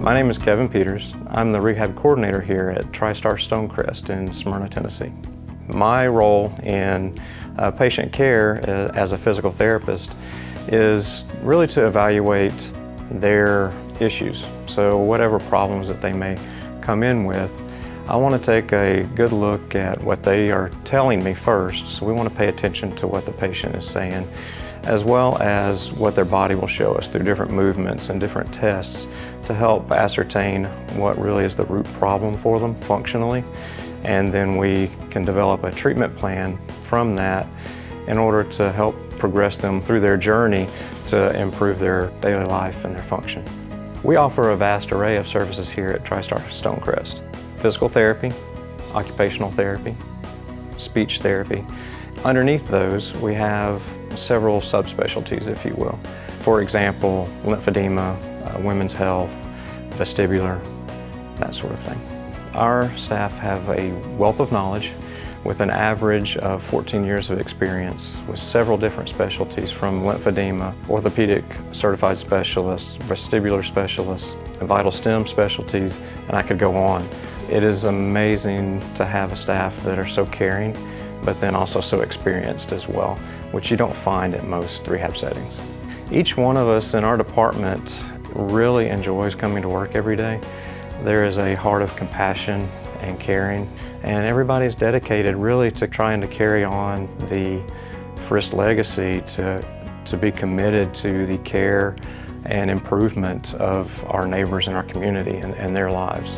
My name is Kevin Peters. I'm the rehab coordinator here at TriStar Stonecrest in Smyrna, Tennessee. My role in uh, patient care uh, as a physical therapist is really to evaluate their issues. So whatever problems that they may come in with, I want to take a good look at what they are telling me first. So we want to pay attention to what the patient is saying as well as what their body will show us through different movements and different tests to help ascertain what really is the root problem for them functionally. And then we can develop a treatment plan from that in order to help progress them through their journey to improve their daily life and their function. We offer a vast array of services here at TriStar Stonecrest. Physical therapy, occupational therapy, speech therapy. Underneath those, we have several subspecialties, if you will. For example, lymphedema, uh, women's health, vestibular, that sort of thing. Our staff have a wealth of knowledge with an average of 14 years of experience with several different specialties from lymphedema, orthopedic certified specialists, vestibular specialists, VitalStim specialties, and I could go on. It is amazing to have a staff that are so caring, but then also so experienced as well, which you don't find at most rehab settings. Each one of us in our department really enjoys coming to work every day. There is a heart of compassion and caring, and everybody's dedicated really to trying to carry on the Frist legacy to, to be committed to the care and improvement of our neighbors in our community and, and their lives.